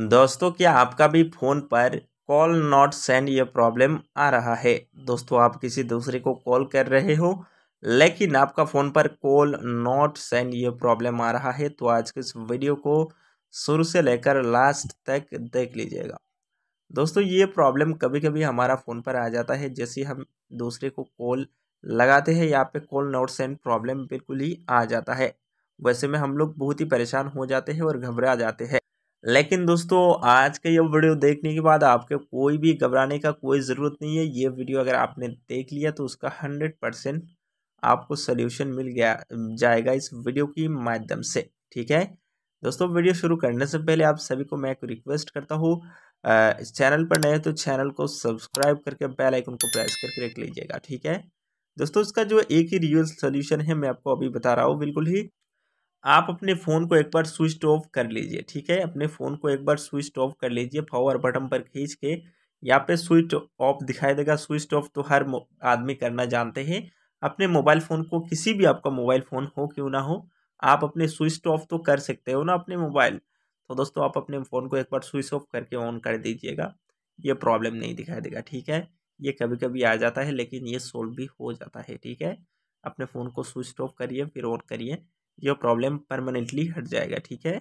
दोस्तों, क्या आपका भी फ़ोन पर कॉल नॉट सेंड ये प्रॉब्लम आ रहा है? दोस्तों, आप किसी दूसरे को कॉल कर रहे हो, लेकिन आपका फ़ोन पर कॉल नॉट सेंड ये प्रॉब्लम आ रहा है तो आज के इस वीडियो को शुरू से लेकर लास्ट तक देख लीजिएगा। दोस्तों, ये प्रॉब्लम कभी कभी हमारा फ़ोन पर आ जाता है, जैसे हम दूसरे को कॉल लगाते हैं, यहाँ पे कॉल नॉट सेंड प्रॉब्लम बिल्कुल ही आ जाता है। वैसे में हम लोग बहुत ही परेशान हो जाते हैं और घबरा जाते हैं। लेकिन दोस्तों, आज का ये वीडियो देखने के बाद आपके कोई भी घबराने का कोई ज़रूरत नहीं है। ये वीडियो अगर आपने देख लिया तो उसका हंड्रेड परसेंट आपको सोल्यूशन मिल गया, जाएगा इस वीडियो की माध्यम से, ठीक है? दोस्तों, वीडियो शुरू करने से पहले आप सभी को मैं एक रिक्वेस्ट करता हूँ इस चैनल पर नए तो चैनल को सब्सक्राइब करके बेल आइकन को प्रेस करके रख लीजिएगा, ठीक है? दोस्तों, इसका जो एक ही रियल सोल्यूशन है, मैं आपको अभी बता रहा हूँ, बिल्कुल ही आप अपने फ़ोन को एक बार स्विच ऑफ़ कर लीजिए, ठीक है? अपने फ़ोन को एक बार स्विच ऑफ़ कर लीजिए, पावर बटन पर खींच के। यहाँ पे स्विच ऑफ़ दिखाई देगा। स्विच ऑफ़ तो हर आदमी करना जानते हैं। अपने मोबाइल फ़ोन को किसी भी आपका मोबाइल फ़ोन हो, क्यों ना हो, आप अपने स्विच ऑफ़ तो कर सकते हो ना अपने मोबाइल। तो दोस्तों, आप अपने फ़ोन को एक बार स्विच ऑफ़ करके ऑन कर दीजिएगा। ये प्रॉब्लम नहीं दिखाई देगा, ठीक है? ये कभी कभी आ जाता है, लेकिन ये सोल्व भी हो जाता है, ठीक है? अपने फ़ोन को स्विच ऑफ़ करिए, फिर ऑन करिए। यह प्रॉब्लम परमानेंटली हट जाएगा ठीक है?